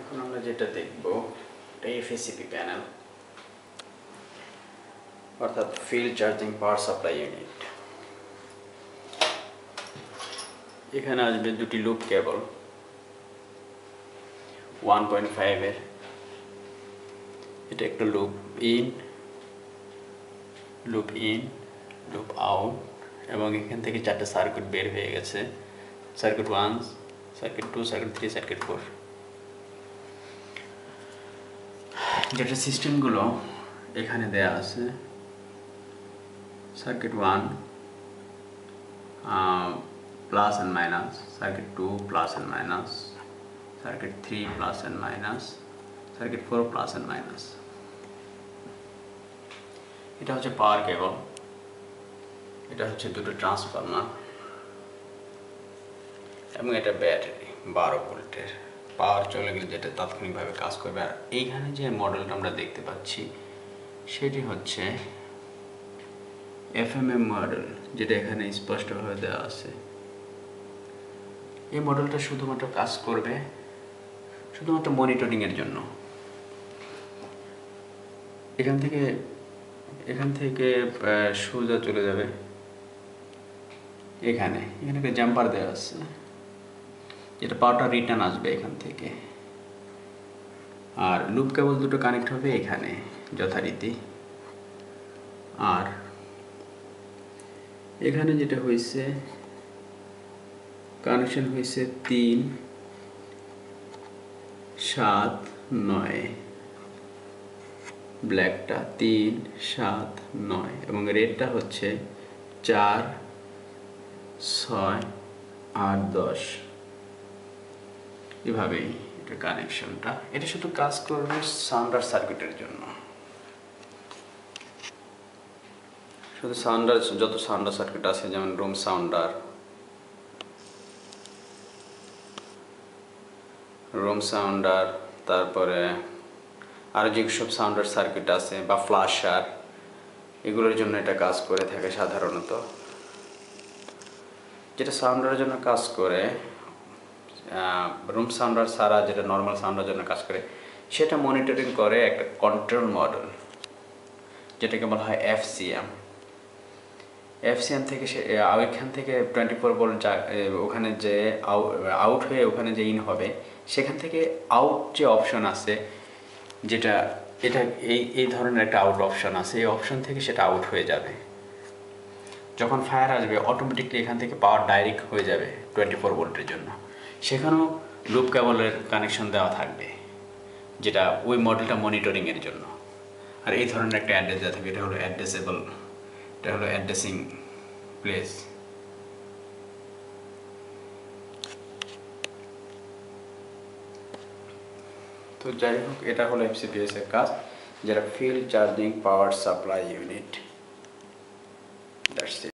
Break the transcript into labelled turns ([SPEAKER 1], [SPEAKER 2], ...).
[SPEAKER 1] এখন আমরা যেটা দেখব, এটা এফএসিপি প্যানেল অর্থাৎ field charging power supply unit এখানে আসবে দুটি লুপ কেবল ওয়ান পয়েন্ট ফাইভের এটা একটা loop in loop in loop out এবং এখান থেকে চারটে সার্কিট বের হয়ে গেছে। Circuit one circuit two circuit three circuit four যেটা সিস্টেমগুলো এখানে দেয়া আছে circuit one plus and minus circuit two plus and minus circuit three plus and minus circuit four plus and minus এটা হচ্ছে পাওয়ার কেবল এটা হচ্ছে দুটো ট্রান্সফর্মার এবং এটা ব্যাটারি বারো ভোল্টের পাওয়ার চলে গেলে যেটা তাৎক্ষণিকভাবে কাজ করবে। আর এইখানে যে মডেলটা আমরা দেখতে পাচ্ছি, সেটি হচ্ছে এফএমএম মডেল যেটা এখানে স্পষ্টভাবে দেওয়া আছে। এই মডেলটা শুধুমাত্র কাজ করবে, শুধুমাত্র মনিটরিংয়ের জন্য। এখান থেকে এখান থেকে সোজা চলে যাবে। এখানে এখানে একটা জাম্পার দেওয়া আছে। যেটা পাওয়ারটা রিটার্ন আসবে এখান থেকে। আর লুপ কেবল দুটো কানেক্ট হবে এখানে, যথারীতি। আর এখানে যেটা হয়েছে কানেকশন হয়েছে তিন, সাত, নয়। ব্ল্যাকটা তিন, সাত, নয়। এবং রেডটা হচ্ছে চার, ছয়, আট, দশ। এভাবেই এটা কানেকশনটা এটা শুধু কাজ করবে সাউন্ডার সার্কিটের জন্য। শুধু সাউন্ডার যত সাউন্ডার সার্কিট আছে, যেমন রুম সাউন্ডার রুম সাউন্ডার তারপরে আরও যেসব সাউন্ডার সার্কিট আছে বা ফ্লাশার এগুলোর জন্য এটা কাজ করে থাকে সাধারণত। যেটা সাউন্ডারের জন্য কাজ করে রুম সাউন্ডার সারা যেটা নর্মাল সাউন্ডার জন্য কাজ করে, সেটা মনিটরিং করে একটা কন্ট্রোল মডেল যেটাকে বলা হয় এফসিএম এফসিএম থেকে সে ওইখান থেকে টোয়েন্টি ফোর বল যা ওখানে যে আউট হয়ে ওখানে যে ইন হবে, সেখান থেকে আউট যে অপশন আছে, যেটা, এটা এই এই ধরনের একটা আউট অপশন আছে, এই অপশন থেকে সেটা আউট হয়ে যাবে। যখন ফায়ার আসবে অটোমেটিকলি এখান থেকে পাওয়ার ডাইরেক্ট হয়ে যাবে টোয়েন্টি ফোর ভোল্টের জন্য। সেখানেও লুপ কেবলের কানেকশন দেওয়া থাকবে, যেটা ওই মডেলটা মনিটরিংয়ের জন্য। আর এই ধরনের একটা অ্যাড্রেস দেওয়া থাকবে, এটা হলো অ্যাড্রেসেবল এটা হলো অ্যাড্রেসিং প্লেস তো যাই হোক, এটা হলো এফসিপিএস এর কাজ, যেটা field charging power supply unit that's